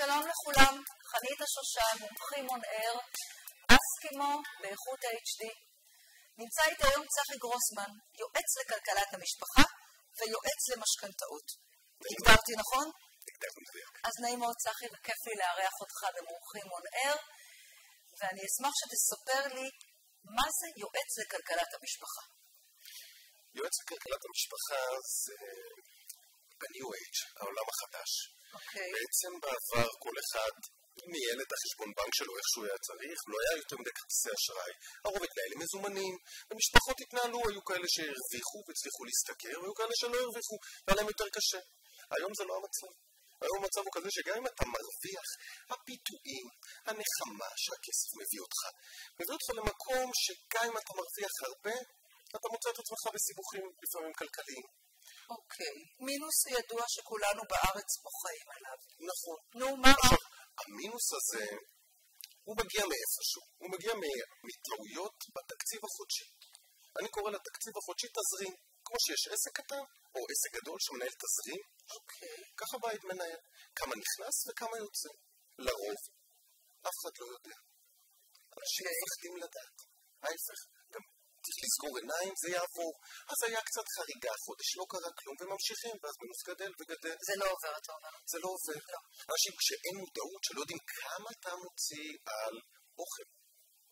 שלום לכולם, חנית השושן, מומחים און אייר, אסקימו באיכות ה-HD. נמצא איתי היום צחי גרוסמן, יועץ לכלכלת המשפחה ויועץ למשכנתאות. הגדרתי נכון? אז נעים מאוד צחי וכיף לי לארח אותך במומחים און אייר, ואני אשמח שתספר לי מה זה יועץ לכלכלת המשפחה. יועץ לכלכלת המשפחה זה ב-New Age, העולם החדש. אוקיי. בעצם בעבר כל אחד ניהל את החשבון בנק שלו איך שהוא היה צריך, לא היה יותר מדי כרטיסי אשראי, הרוב התנהל עם מזומנים, ומשפחות התנהלו, היו כאלה שהרוויחו והצליחו להשתכר, והיו כאלה שלא הרוויחו, והיה להם יותר קשה. היום זה לא המצב. היום המצב הוא כזה שגם אם אתה מרוויח, הפיתויים, הנחמה שהכסף מביא אותך, מביא אותך למקום שגם אם אתה מרוויח הרבה, אתה מוצא את עצמך בסיבוכים לפעמים כלכליים. אוקיי. מינוס ידוע שכולנו בארץ פה חיים עליו. נכון. נו, מה? עכשיו, המינוס הזה, הוא מגיע מאיפשהו. הוא מגיע מטעויות בתקציב החודשי. אני קורא לתקציב החודשי תזרים. כמו שיש עסק קטן, או עסק גדול שמנהל תזרים, אוקיי. ככה בית מנהל. כמה נכנס וכמה יוצא. לרוב, אף אחד לא יודע. אנשים אוקיי. מפחדים לדעת. ההפך, צריך לסגור עיניים, זה יעבור. אז היה קצת חריגה, חודש לא קרה כלום, וממשיכים, ואז מינוס גדל וגדל. זה לא עובר, אתה אומר. זה לא עובד. לא. אנשים כשאין מודעות, שלא יודעים כמה אתה מוציא על אוכל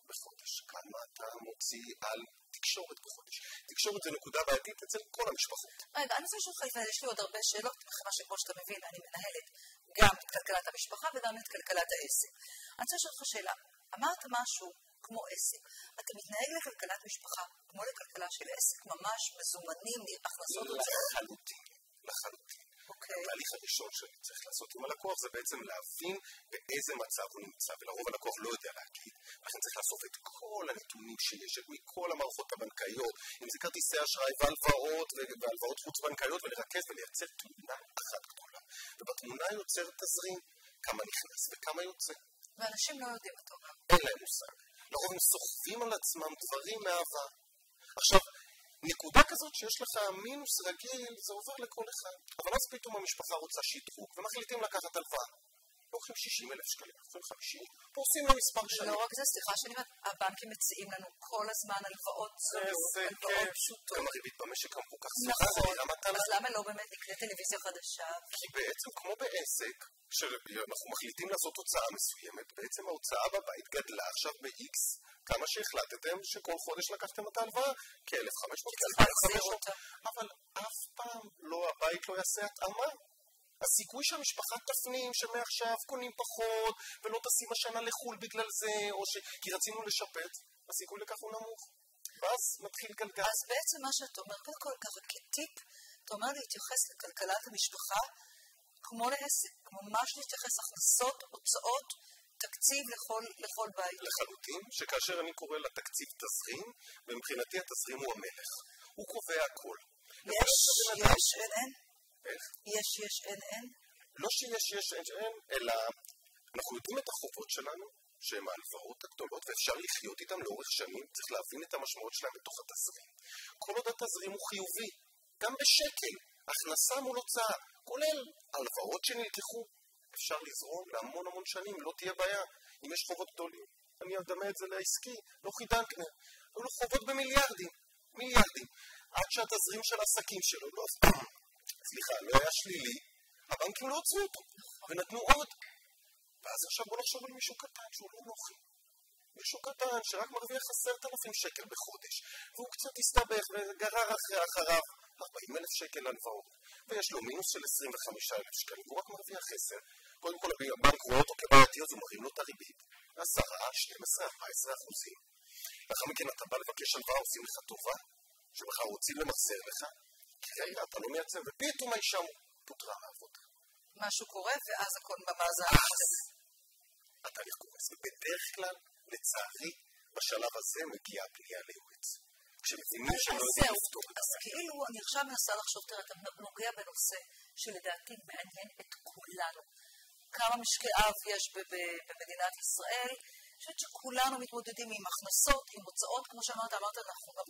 בחודש, כמה אתה מוציא על תקשורת בחודש. תקשורת זה נקודה בעייתית אצל כל המשפחות. רגע, אני רוצה לשאול אותך יש לי עוד הרבה שאלות, מכיוון שכמו שאתה מבין, אני מנהלת גם את כלכלת המשפחה וגם את כלכלת העסק. אני רוצה לשאול אותך שאלה, אמרת משהו כמו עסק, אתה מתנהג לכלכלת משפחה כמו לכלכלה של עסק, ממש מזומנים, הכנסות הוצאות? לחלוטין, לחלוטין. אוקיי. התהליך הראשון שאני צריך לעשות עם הלקוח זה בעצם להבין באיזה מצב הוא נמצא, ולרוב הלקוח לא יודע להגיד, לכן צריך לאסוף את כל הנתונים שיש, מכל המערכות הבנקאיות, אם זה כרטיסי אשראי והלוואות והלוואות חוץ בנקאיות, ולרכז ולייצר תמונה אחת גדולה. ובתמונה יוצר תזרים, כמה נכנס וכמה יוצא. ואנשים לא יודעים, אתה אומר. אין להם מושג. לרוב הם סוחבים על עצמם דברים מהעבר. עכשיו, נקודה כזאת שיש לך מינוס רגיל, זה עובר לכל אחד. אבל אז פתאום המשפחה רוצה שדרוג, ומחליטים לקחת הלוואה. לוקחים 60 אלף שקלים, לוקחים 50, פורסים לו מספר שנים. לא רק זה, סליחה שאני אומרת, הבנקים מציעים לנו כל הזמן הלוואות הלוואות כיף. פשוטות. גם הריבית במשק גם כל כך סליחה, נכון, אז למה לא באמת נקנה טלוויזיה חדשה? כי בעצם כמו בעסק, שאנחנו מחליטים לעשות הוצאה מסוימת, בעצם ההוצאה בבית גדלה עכשיו ב-X, כמה שהחלטתם שכל חודש לקחתם את ההלוואה, כ-1,500, צריך להחזיר אותה. אבל אף פעם לא, הבית לא יעשה התאמה. הסיכוי שהמשפחה תפנים שמעכשיו קונים פחות ולא טסים השנה לחו"ל בגלל זה, או ש... כי רצינו לשפץ, הסיכוי לכך הוא נמוך. ואז מתחיל גלגל. אז בעצם מה שאתה אומר, קודם כל ככה כטיפ, אתה אומר להתייחס לכלכלת המשפחה כמו לעסק, ממש להתייחס הכנסות, הוצאות, תקציב לכל, לכל בית. לחלוטין, שכאשר אני קורא לתקציב תזרים, ומבחינתי התזרים הוא המלך. הוא קובע הכל. יש, יש, אין, אין. יש, יש, אין, אין. לא שיש יש אין אין, אלא אנחנו יודעים את החובות שלנו, שהן ההלוואות הגדולות, ואפשר לחיות איתן לאורך שנים, צריך להבין את המשמעות שלהן בתוך התזרים. כל עוד התזרים הוא חיובי, גם בשקל, הכנסה מול הוצאה, כולל הלוואות שנלקחו, אפשר לזרום להמון המון שנים, לא תהיה בעיה. אם יש חובות גדולים, אני אדמה את זה לעסקי, לא חידנקנר, היו לו חובות במיליארדים, מיליארדים, עד שהתזרים של העסקים שלו לא סליחה, לא היה שלילי, הבנקים לא עצרו אותו, ונתנו עוד. ואז עכשיו בוא נחשוב על מישהו קטן שהוא לא נוחי. מישהו קטן שרק מרוויח עשרת אלפים שקל בחודש, והוא קצת הסתבך וגרר אחרי אחריו 40 אלף שקל הלוואות, ויש לו מינוס של 25 אלף שקלים, והוא רק מרוויח 10. קודם כל הבנק רואה אותו כבעייתי, אז הוא מרים לו את הריבית. 10, 12, 14 אחוזים. לאחר מכן אתה בא לבקש הלוואה, עושים לך טובה, שבכלל רוצים למחזר לך, כי רגע, אתה לא מייצר, ופתאום האישה פוטרה מהעבודה. משהו קורה ואז הכל במאזן. אז התהליך קורס, ובדרך כלל, לצערי, בשלב הזה מגיעה הפנייה ליועץ. כשמבינים שלא יודעים לפתור את אז. כאילו אני עכשיו מנסה לחשוב, תראה, אתה נוגע בנושא שלדעתי מעניין את כולנו. כמה משקי אב יש במדינת ישראל, אני חושבת שכולנו מתמודדים עם הכנסות, עם הוצאות, כמו שאמרת, אמרת אנחנו גם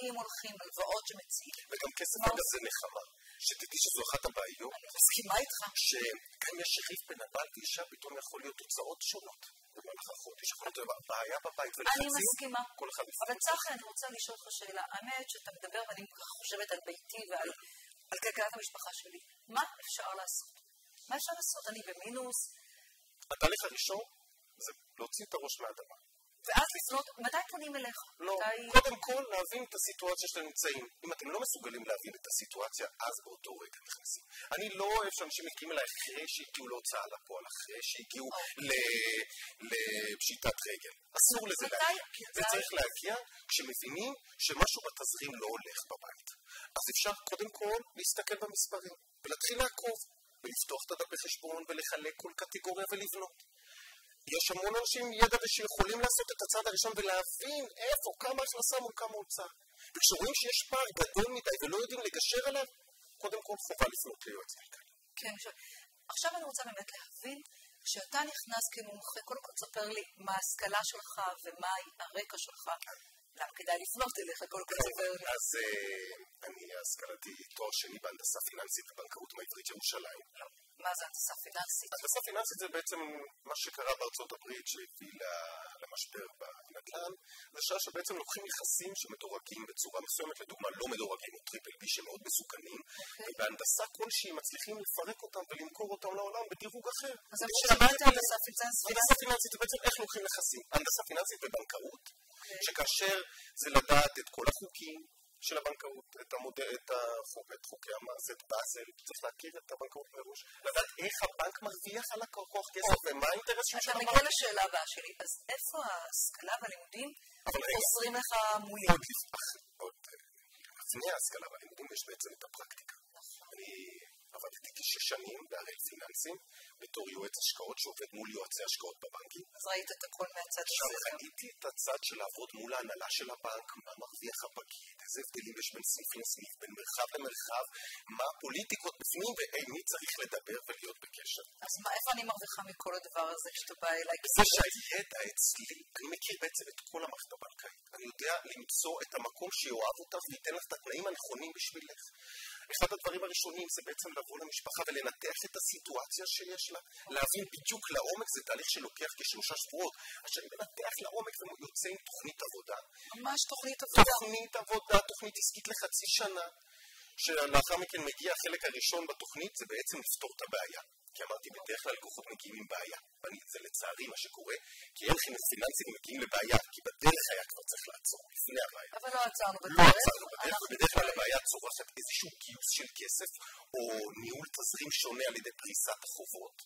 פיתויים הולכים, הלוואות שמציעים. וגם כסף אגב זה נחמה. שתדעי שזו אחת הבעיות. אני מסכימה איתך. שגם יש ריב בין הבעל ואישה, פתאום יכול להיות תוצאות שונות במהלך החודש. יכול להיות בעיה בבית ולחצים. אני מסכימה. כל אחד אבל צחי, אני רוצה לשאול אותך שאלה. האמת שאתה מדבר, ואני חושבת על ביתי ועל כלכלת המשפחה שלי. מה אפשר לעשות? מה אפשר לעשות? אני במינוס. התהליך הראשון זה להוציא את הראש מהאדמה. ואז לפנות, מתי פונים אליך? לא, קודם כל להבין את הסיטואציה שאתם נמצאים. אם אתם לא מסוגלים להבין את הסיטואציה, אז באותו רגע נכנסים. אני לא אוהב שאנשים מגיעים אליי אחרי שהגיעו להוצאה לפועל, אחרי שהגיעו לפשיטת רגל. אסור לזה להגיע. זה צריך להגיע כשמבינים שמשהו בתזרים לא הולך בבית. אז אפשר קודם כל להסתכל במספרים, ולהתחיל לעקוב, ולפתוח את הדפי חשבון, ולחלק כל קטגוריה ולבנות. יש המון אנשים עם ידע ושיכולים לעשות את הצעד הראשון ולהבין איפה, כמה הכנסה מול כמה הוצאה. וכשרואים שיש פער גדול מדי ולא יודעים לגשר עליו, קודם כל חובה לפנות ליועץ כלכלי. כן, עכשיו אני רוצה באמת להבין, כשאתה נכנס כמומחה, קודם כל תספר לי מה ההשכלה שלך ומה הרקע שלך. למה כדאי לפנות אליך, קודם כל תספר לי. אז אני השכלתי תואר שני בהנדסה פיננסית ובנקאות מהעברית ירושלים. מה זה הנדסה פיננסית? הנדסה פיננסית זה בעצם מה שקרה בארצות הברית שהביא למשבר בנדל"ן. זה שעה שבעצם לוקחים נכסים שמדורגים בצורה מסוימת, לדוגמה לא מדורגים או triple B שמאוד מסוכנים, ובהנדסה כלשהי מצליחים לפרק אותם ולמכור אותם לעולם בדירוג אחר. אז אני שמעתי הנדסה פיננסית. הנדסה פיננסית זה בעצם איך לוקחים נכסים. הנדסה פיננסית בבנקאות, שכאשר זה לדעת את כל החוקים, של הבנקאות, את, המודל, את, החוק, את חוקי המס, את באזל, צריך להכיר את הבנקאות מראש, לדעת איך הבנק מרוויח על הכוח כסף ומה האינטרסים של הבנק. אתה מגיע לשאלה הבאה שלי, אז איפה ההשכלה והלימודים עוזרים לך מולי? עוד לפני ההשכלה והלימודים יש בעצם את הפרקטיקה. אני עבדתי כשש שנים בהראל פיננסים בתור יועץ השקעות שעובד מול יועצי השקעות בבנקים. אז ראית את הכל מהצד הזה. עכשיו ראיתי את הצד של לעבוד מול ההנהלה של הבנק, מה מרוויח הפקיד, איזה הבדלים יש בין סניף לסניף, בין מרחב למרחב, מה הפוליטיקות בפנים ומי צריך לדבר ולהיות בקשר. אז מה, איפה אני מרוויחה מכל הדבר הזה כשאתה בא אליי? זה שהידע אצלי, אני מכיר בעצם את כל המערכת הבנקאית. אני יודע למצוא את המקום שיאהב אותך וייתן לך את התנאים הנכונים בשבילך. אחד הדברים הראשונים זה בעצם לבוא למשפחה ולנתח את הסיטואציה שיש לה, להבין בדיוק לעומק, זה תהליך שלוקח כשלושה שבועות. אז כשאני מנתח לעומק ויוצא עם תוכנית עבודה. ממש תוכנית עבודה. תוכנית עבודה, תוכנית עסקית לחצי שנה. שלאחר מכן מגיע החלק הראשון בתוכנית, זה בעצם לפתור את הבעיה. כי אמרתי, בדרך כלל לקוחות מגיעים עם בעיה. וזה לצערי מה שקורה, כי אין חינוך פיננסי ומגיעים לבעיה, כי בדרך היה כבר צריך לעצור, לפני הבעיה. אבל לא עצרנו בדרך. לא עצרנו בדרך, ובדרך כלל הבעיה צורכת איזשהו גיוס של כסף, או ניהול תזרים שונה על ידי פריסת החובות.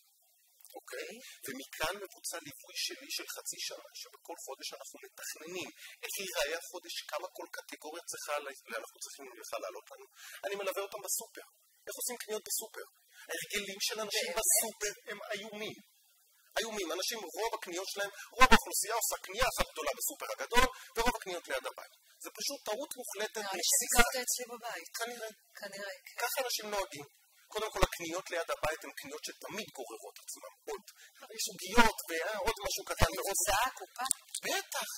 אוקיי? ומכאן מבוצע ליווי שלי של חצי שנה, שבכל חודש אנחנו מתכננים איך ייראה החודש, כמה כל קטגוריה צריכה, אנחנו צריכים בכלל לעלות לנו. אני מלווה אותם בסופר. איך עושים קניות בסופר? ההרגלים של אנשים בסופר הם איומים. איומים. אנשים, רוב הקניות שלהם, רוב האוכלוסייה עושה קנייה אחת גדולה בסופר הגדול, ורוב הקניות ליד הבית. זה פשוט טעות מוחלטת. נראה לי שביקרת אצלי בבית. כנראה. כנראה, כן. ככה אנשים נוהגים. קודם כל הקניות ליד הבית הן קניות שתמיד גוררות עצמן. עוד סוגיות ועוד משהו קטן. הוצאה, קופה? בטח.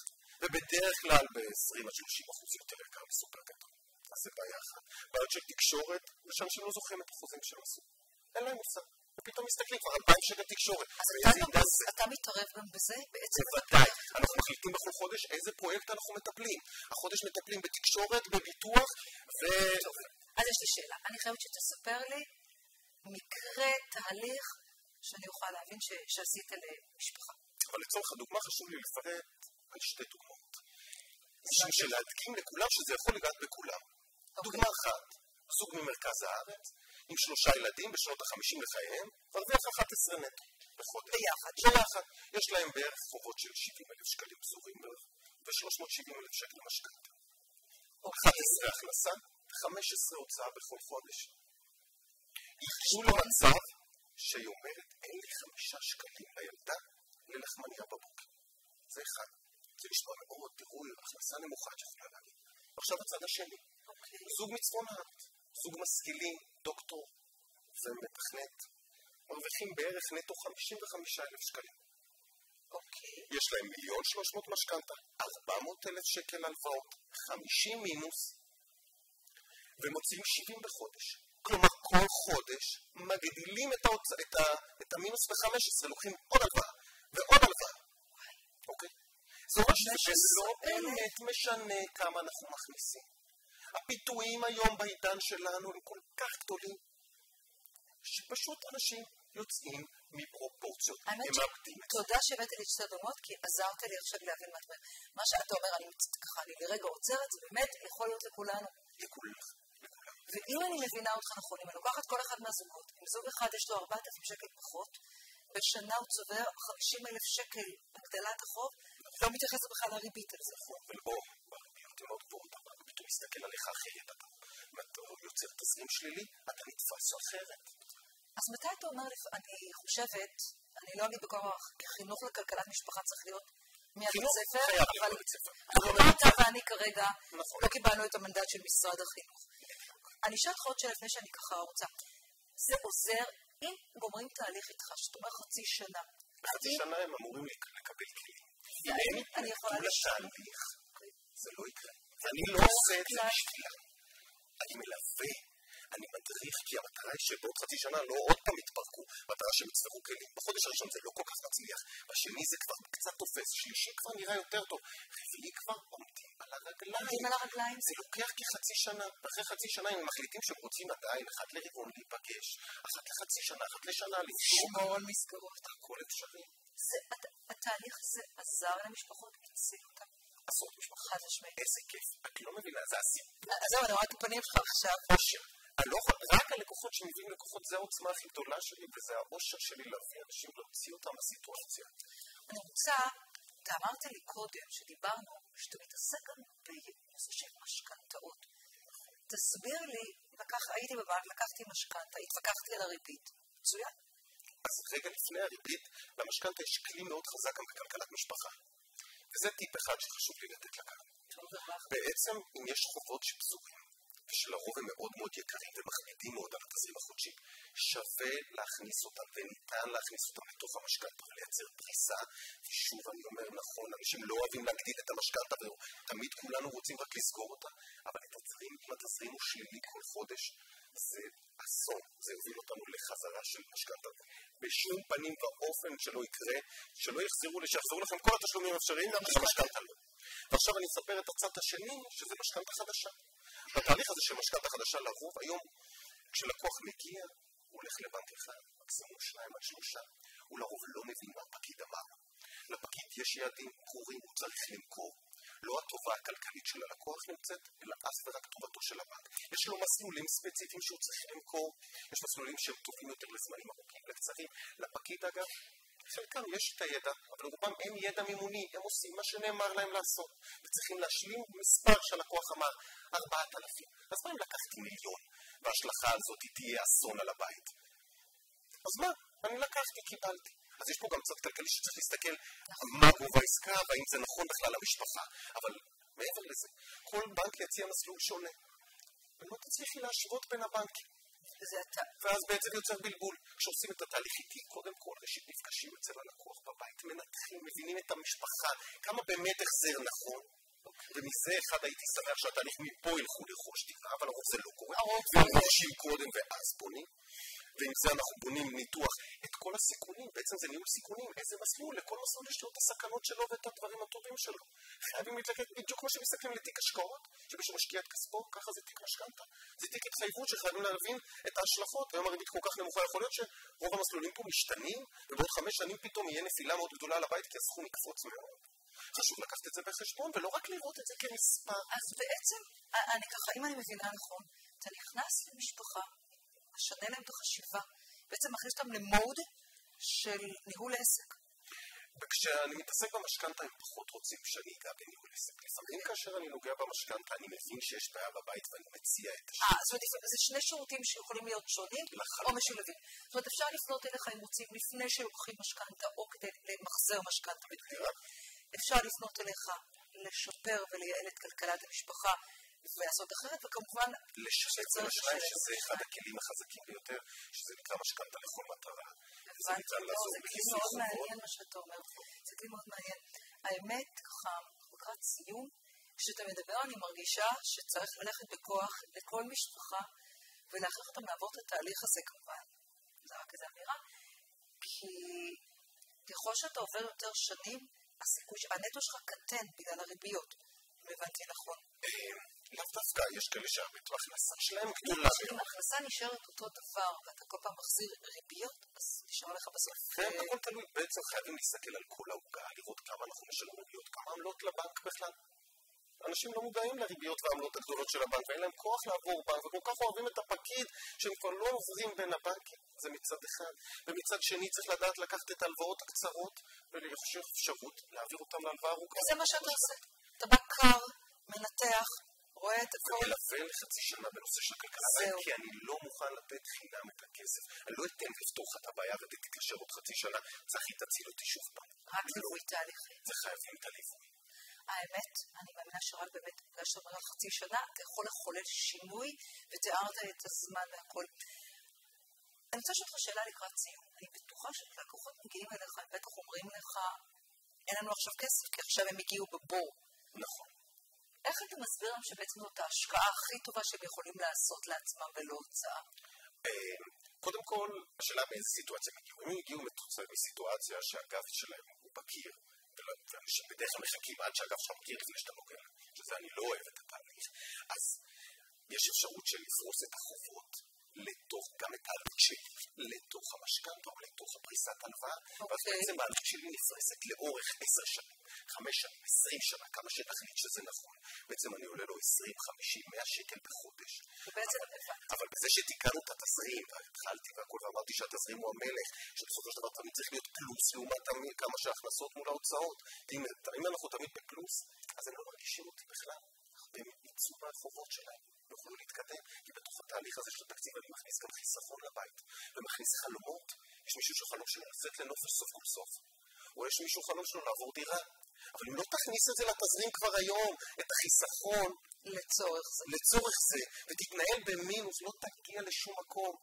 ובדרך כלל ב-20 עד 30 אחוז יותר יקר מסופר גדול. זה בעיה אחת. בעיות של תקשורת, זה שאנשים לא זוכרים את החוזים שהם עשו. אין להם מושג. ופתאום מסתכלים כבר אלפיים שקל תקשורת. אז אתה מתערב גם בזה בעצם? בוודאי. אנחנו מחליטים בכל חודש איזה פרויקט אנחנו מטפלים. החודש מטפלים בתקשורת, בביטוח ו... אז יש לי שאלה. אני חייבת שתספר לי מקרה, תהליך, שאני אוכל להבין שעשית למשפחה. אבל לצורך הדוגמה חשוב לי לפרט על שתי דוגמאות. בשביל שלהדגים לכולם שזה יכול לגעת בכולם. דוגמה אחת, זוג ממרכז הארץ, עם שלושה ילדים בשנות החמישים לחייהם, מרוויח 11 נטו בחודש. ביחד. ביחד. יש להם בערך חובות של 70 אלף שקלים פזורים בערך, ו-370 אלף שקל משכנתה. 11 הכנסה, 15 הוצאה בכל חודש. הגיעו למצב שהיא אומרת, אין לי חמישה שקלים לילדה ללחמניה בבוקר. זה אחד. זה נשמע מאוד, תראו, הכנסה נמוכה את יכולה להגיד. עכשיו הצד השני. זוג הארץ. זוג משכילים, דוקטור ומתכנת, מרוויחים בערך נטו 55 אלף שקלים. אוקיי. יש להם מיליון שלוש מאות משכנתה, ארבע מאות אלף שקל הלוואות, חמישים מינוס, ומוציאים שבעים בחודש. כלומר, כל חודש מגדילים את, ההוצ... את, ה... את המינוס בחמש עשרה, לוקחים עוד הלוואה ועוד הלוואה. אוקיי? זאת אומרת שזה לא באמת משנה כמה אנחנו מכניסים. הפיתויים היום בעידן שלנו הם כל כך גדולים, שפשוט אנשים יוצאים מפרופורציות. האמת שתודה שהבאתי לי שתי דומות, כי עזרת לי עכשיו להבין מה אתה אומר. מה שאתה אומר, אני ככה, אני לרגע עוצרת, זה באמת יכול להיות לכולנו. לכולם. ואם אני מבינה אותך נכון, אם אני לוקחת כל אחד מהזוגות, אם זוג אחד יש לו 4,000 שקל פחות, בשנה הוא צובר 50 אלף שקל הגדלת החוב, לא מתייחס בכלל לריבית על זה. מסתכל עליך אחרת, אתה יוצר תזרים שלילי, אתה נתפס אחרת. אז מתי אתה אומר, אני חושבת, אני לא אגיד בכוח, חינוך לכלכלת משפחה צריך להיות מהבית ספר, אבל אתה ואני כרגע נכון. לא קיבלנו את המנדט של משרד החינוך. אני אשאל אותך עוד שאלה לפני שאני ככה רוצה. זה עוזר, אם גומרים תהליך איתך, שאתה אומר חצי שנה. חצי שנה הם אמורים לקבל כלים. אם הם יתנגדו לתהליך, זה לא יקרה. ואני לא עושה את זה בשבילם. אני מלווה, אני מדריך, כי המטרה היא שבעוד חצי שנה לא עוד פעם יתפרקו, המטרה שהם יצטרכו כלים. בחודש הראשון זה לא כל כך מצליח, בשני זה כבר קצת תופס, שלישי כבר נראה יותר טוב, רביעי כבר עומדים על הרגליים. עומדים על הרגליים. זה לוקח כחצי שנה, ואחרי חצי שנה הם מחליטים שהם רוצים עדיין אחת לרבעון להיפגש, אחת לחצי שנה, אחת לשנה לשמור על מסגרות. הכל אפשרי. התהליך הזה עזר למשפחות, הציל אותם. עשרות משפחות. חד משמעית. איזה כיף. את לא מבינה, זה הסיפור. אז זהו, אני רואה את הפנים שלך עכשיו. אושר. לא, רק הלקוחות שמביאים לקוחות זה העוצמה הכי גדולה שלי וזה האושר שלי להביא אנשים להוציא אותם מהסיטואציה. אני רוצה, אתה אמרת לי קודם שדיברנו שאתה מתעסק גם בנושא של משכנתאות. תסביר לי, לקח, הייתי בבנק, לקחתי משכנתה, התווכחתי על הריבית. מצוין. אז רגע לפני הריבית, למשכנתה יש כלי מאוד חזק גם בכלכלת משפחה. וזה טיפ אחד שחשוב לי לתת לקהל. בעצם אם יש חובות שפזורים ושלרוב הם מאוד מאוד יקרים ומכבידים מאוד על התזרים החודשי, שווה להכניס אותם וניתן להכניס אותם לתוך המשכנתה ולייצר פריסה, ושוב אני אומר נכון, אנשים לא אוהבים להגדיל את המשכנתה ותמיד כולנו רוצים רק לסגור אותה, אבל התזרים, אם התזרים הוא שלילי כל חודש, זה אסון, זה יוביל אותנו לחזרה של משכנתה. בשום פנים ואופן שלא יקרה, שלא יחזרו, שיחזרו לכם כל התשלומים האפשריים, גם המשכנתה לא. ועכשיו אני אספר את הצד השני, שזה משכנתה חדשה. בתהליך הזה של משכנתה חדשה לרוב, היום כשלקוח מגיע, הוא הולך לבנק אחד, מקסימום שניים עד שלושה, הוא לרוב לא מבין מה הפקיד אמר. לפקיד יש יעדים ברורים, הוא צריך למכור. לא הטובה הכלכלית של הלקוח נמצאת, אלא אף ורק טובתו של הבנק. יש לו מסלולים ספציפיים שהוא צריך למכור, יש מסלולים שהם טובים יותר לזמנים ארוכים וקצרים. לפקיד אגב, חלקם יש את הידע, אבל לרובם אין ידע מימוני, הם עושים מה שנאמר להם לעשות, וצריכים להשלים מספר שהלקוח אמר, ארבעת אלפים. אז מה אם לקחתי מיליון, וההשלכה הזאת תהיה אסון על הבית? אז מה? אני לקחתי, קיבלתי. אז יש פה גם צד כלכלי שצריך להסתכל מה גובה העסקה והאם זה נכון בכלל למשפחה. אבל מעבר לזה, כל בנק יציע מסלול שונה. ולא תצליחי להשוות בין הבנקים. ואז בעצם יוצר בלבול. כשעושים את התהליך איתי, קודם כל ראשית נפגשים אצל הלקוח בבית, מנתחים, מבינים את המשפחה, כמה באמת החזר נכון, ומזה אחד הייתי שמח שהתהליך מפה ילכו לרכוש דירה, אבל הרוב זה לא קורה, והם רוכשים קודם ואז בונים. ועם זה אנחנו בונים ניתוח את כל הסיכונים, בעצם זה ניהול סיכונים, איזה מסלול, לכל מסלול יש לו את הסכנות שלו ואת הדברים הטובים שלו. חייבים להתלקט בדיוק כמו שמסתכלים לתיק השקעות, שמישהו משקיע את כספו, ככה זה תיק משכנתה. זה תיק התחייבות שחייבים להבין את ההשלכות, היום הריבית כל כך נמוכה, יכול להיות שרוב המסלולים פה משתנים, ובעוד חמש שנים פתאום יהיה נפילה מאוד גדולה על הבית כי הסכום יקפוץ מאוד. חשוב לקחת את זה בחשבון ולא רק לראות את זה כמספר. אז בעצם, אני ככה, אם אני מבינה נכון, אתה נכנס למשפחה משנה להם את החשיבה, בעצם מכניס אותם למוד של ניהול עסק. וכשאני מתעסק במשכנתה הם פחות רוצים שאני אגע בניהול עסק. לפעמים כאשר אני נוגע במשכנתה אני מבין שיש בעיה בבית ואני מציע את השם. אה, זאת אומרת, זה שני שירותים שיכולים להיות שונים או משולבים. זאת אומרת, אפשר לפנות אליך אם רוצים לפני שלוקחים משכנתה או כדי למחזר משכנתה בדיוק. אפשר לפנות אליך לשפר ולייעל את כלכלת המשפחה ולעשות אחרת, וכמובן... לשתף בין השניים, שזה אחד הכלים החזקים ביותר, שזה נקרא משכנתה לכל מטרה. זה ניתן לעזור בכיסוי חובות. זה כלי מאוד מעניין מה שאתה אומר. זה כלי מאוד מעניין. האמת, ככה, לקראת סיום, כשאתה מדבר אני מרגישה שצריך ללכת בכוח לכל משפחה ולהכריח אותם לעבור את התהליך הזה כמובן. זה רק איזו אמירה. כי ככל שאתה עובר יותר שנים, הסיכוי שהנטו שלך קטן בגלל הריביות. אם הבנתי נכון. לאו דווקא, יש כאלה שהרבית ההכנסה שלהם גדולה. אם ההכנסה נשארת אותו דבר ואתה כל פעם מחזיר ריביות, אז נשאר לך בסוף... כן, הכל תלוי. בעצם חייבים להסתכל על כל העוגה, לראות כמה אנחנו משלמים ריביות, כמה עמלות לבנק בכלל. אנשים לא מודעים לריביות והעמלות הגדולות של הבנק, ואין להם כוח לעבור בנק, וכל כך אוהבים את הפקיד, שהם כבר לא עוברים בין הבנקים, זה מצד אחד. ומצד שני צריך לדעת לקחת את ההלוואות הקצרות, ולחשב אפשרות להעביר אותם להלוואה ארוכה. זה מה שאתה עושה. אתה בא קר, מנתח, רואה את הכל. ומלווה לחצי שנה בנושא של הכלכלה, כי אני לא מוכן לתת חינם את הכסף. אני לא אתן לפתור לך את הבעיה ותתקשר עוד חצי שנה, צחי תציל אותי שוב פעם. רק ליווי תהליכי. זה חייבים את הליווי. האמת, אני מאמינה שרק באמת בגלל שאתה אומר חצי שנה, אתה יכול לחולל שינוי, ותיארת את הזמן והכל. אני רוצה לשאול אותך שאלה לקראת סיום. אני בטוחה שלקוחות מגיעים אליך, הם בטח אומרים לך, אין לנו עכשיו כסף, כי עכשיו הם הגיעו בבור. נכון. איך אתה מסביר להם שבעצם זאת ההשקעה הכי טובה שהם יכולים לעשות לעצמם ולא הוצאה? קודם כל, השאלה באיזה סיטואציה הם הגיעו. אם הם הגיעו מסיטואציה שהגב שלהם הוא בקיר, ואנשים בדרך כלל מחכים עד שהגב שלך מכיר לפני שאתה נוגע, שזה אני לא אוהב את התהליך, אז יש אפשרות של לפרוס את החובות לתוך, גם את העלות שלי, לתוך המשכנתה או לתוך הפריסת הלוואה, ואז בעצם העלות שלי נפרסת לאורך עשר שנים, חמש שנים, עשרים שנה, כמה שתחליט שזה נכון. בעצם אני עולה לו עשרים, חמישים, מאה שקל בחודש. אבל בזה שתיקנו את התזרים, והתחלתי והכל, ואמרתי שהתזרים הוא המלך, שבסופו של דבר תמיד צריך להיות פלוס לעומת כמה שההכנסות מול ההוצאות. אם אנחנו תמיד בפלוס, אז הם לא מרגישים אותי בכלל. והם יצאו מהחובות שלהם. יוכלו להתקדם, התהליך הזה של התקציב אני מכניס גם חיסכון לבית, ומכניס חלומות. יש מישהו שחלום שלו לצאת לנופש סוף כל סוף, או יש מישהו חלום שלו לעבור דירה. אבל אם לא תכניס את זה לתזרים כבר היום, את החיסכון, לצורך זה, לצורך זה ותתנהל במינוס, לא תגיע לשום מקום.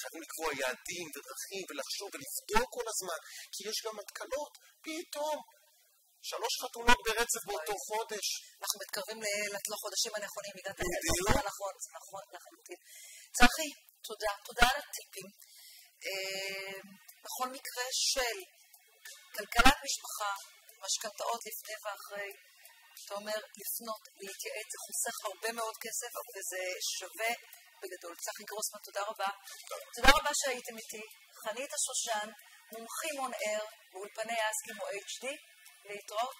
חייבים לקבוע יעדים ודרכים ולחשוב ולבדוק כל הזמן, כי יש גם התקלות, פתאום שלוש חתונות ברצף באותו חודש. אנחנו מתקרבים לחודשים הנכונים, הגעת לזמן הנכון, זה נכון לחלוטין. צחי, תודה, תודה על הטיפים. בכל מקרה של כלכלת משפחה, משכנתאות לפני ואחרי, אתה אומר לפנות, להתייעץ, זה חוסך הרבה מאוד כסף, וזה שווה בגדול. צחי גרוסמן, תודה רבה. תודה רבה שהייתם איתי. חנית השושן, מומחים און אר, באולפני אסקים או HD. להתראות.